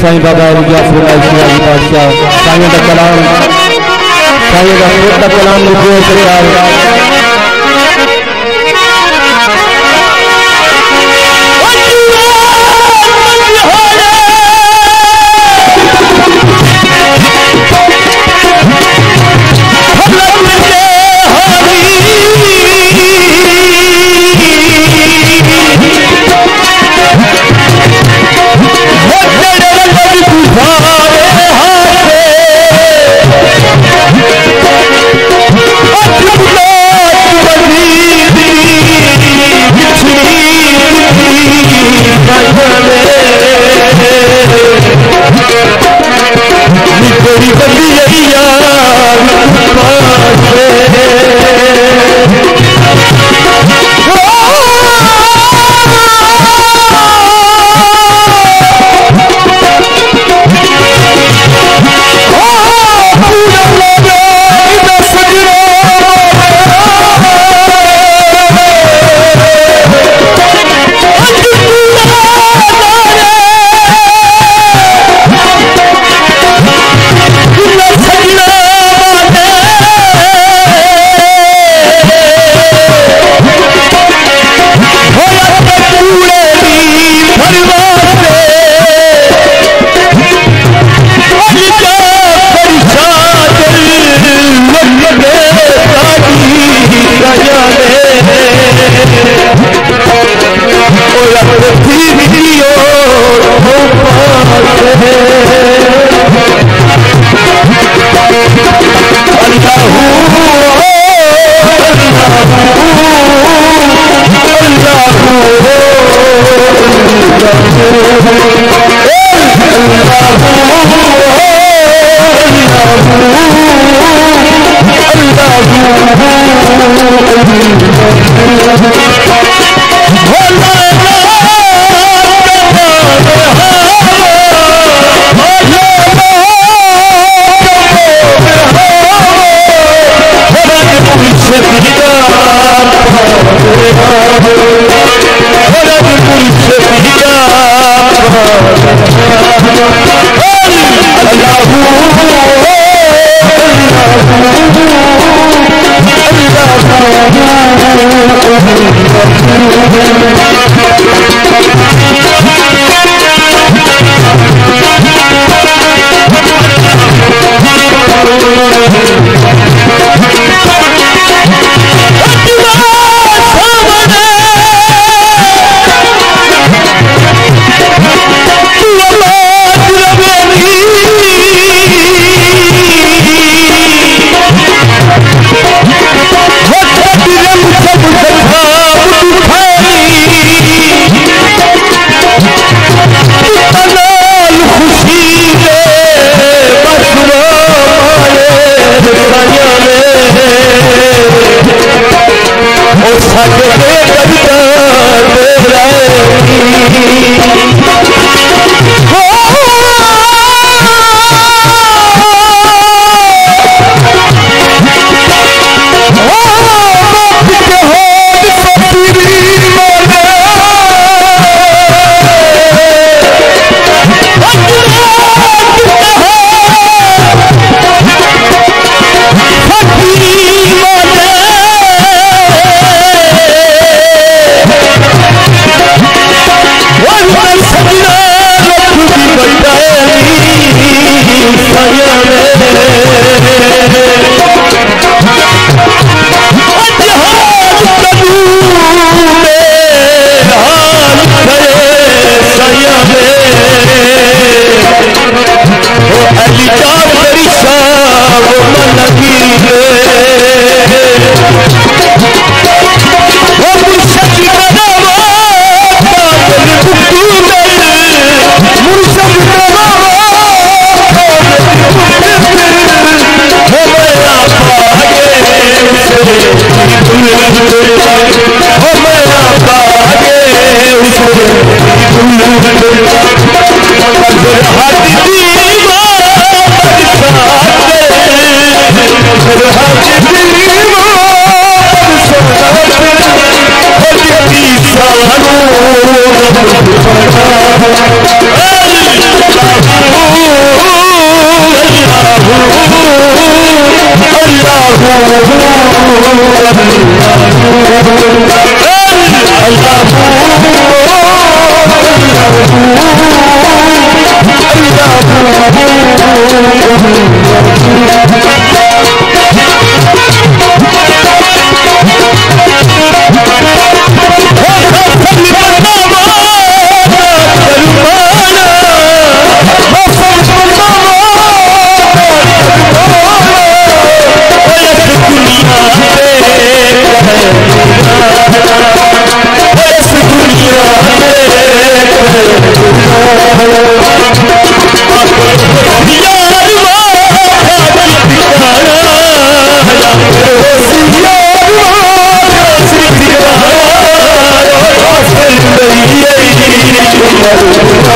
Sai Baba Hari